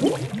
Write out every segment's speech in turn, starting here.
Thank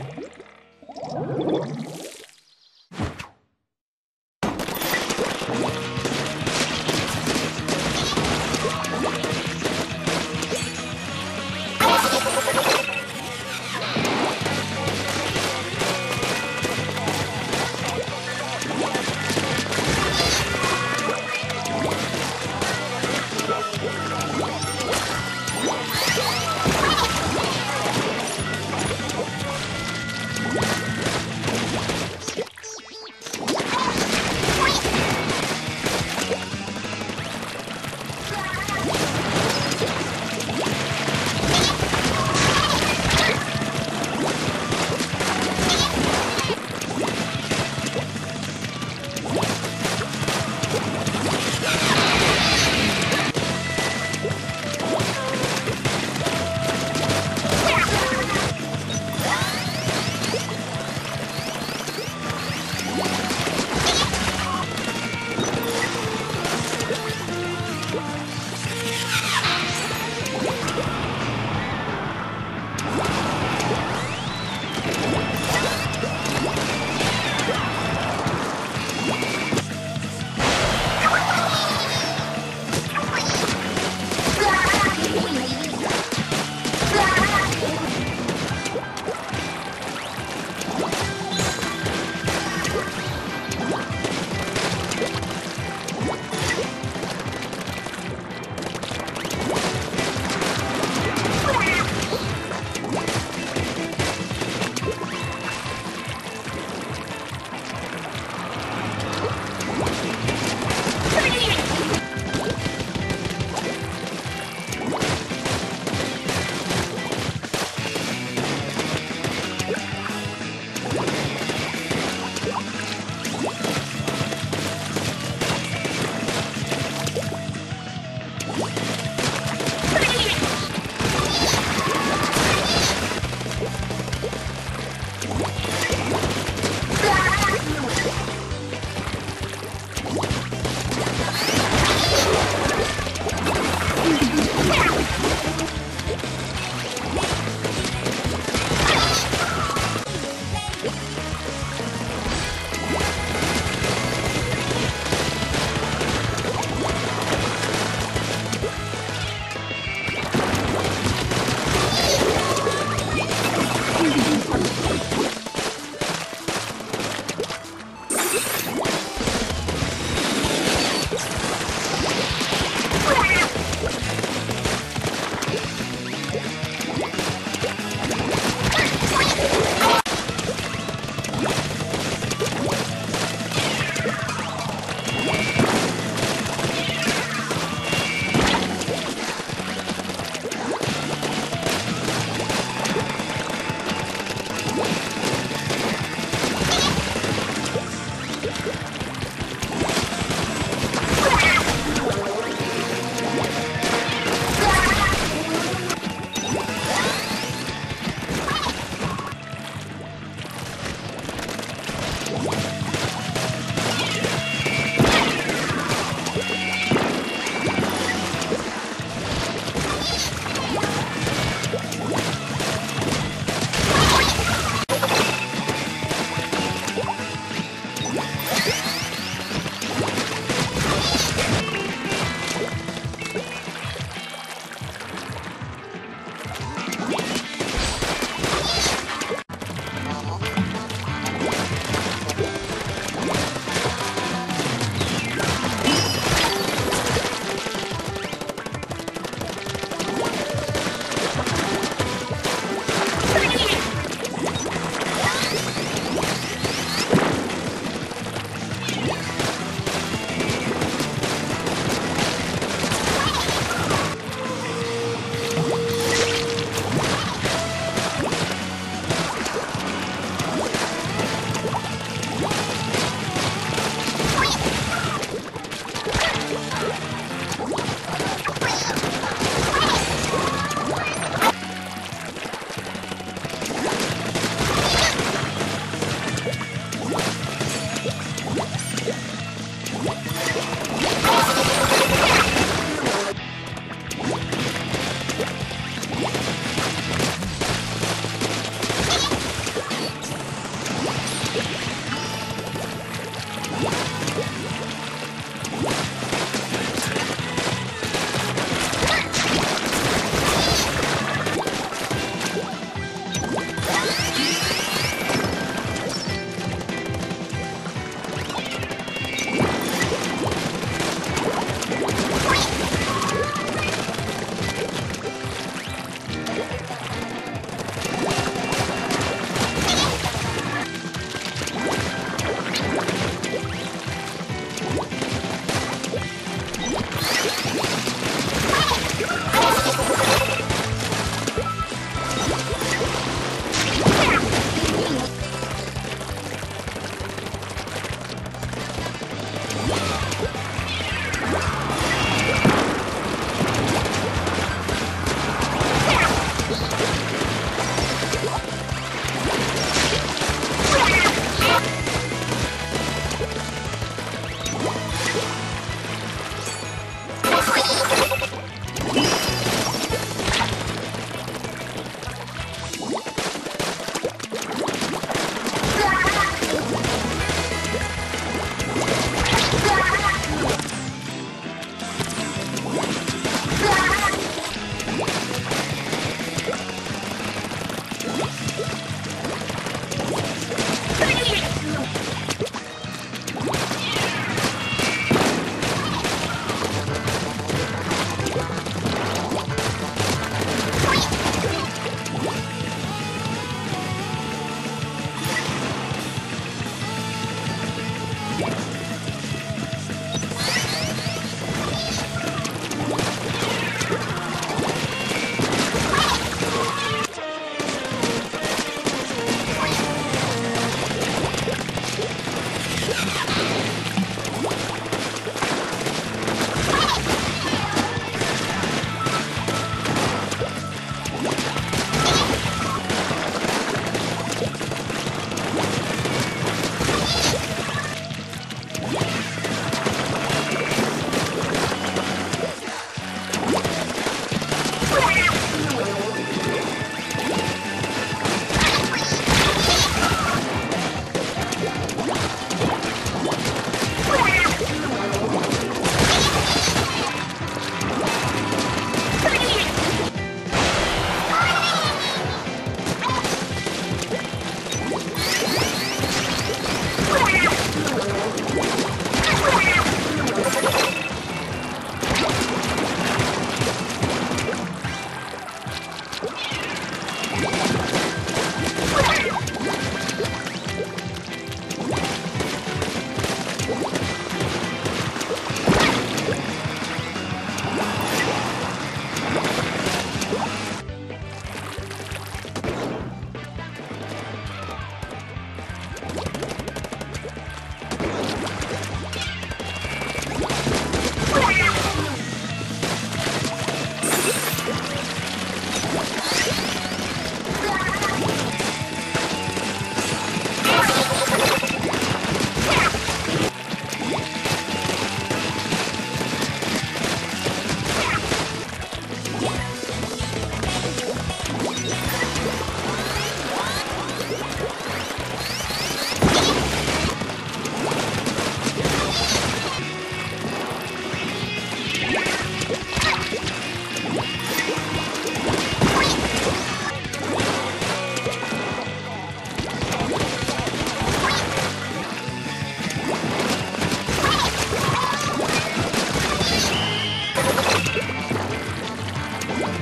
あ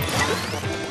っ!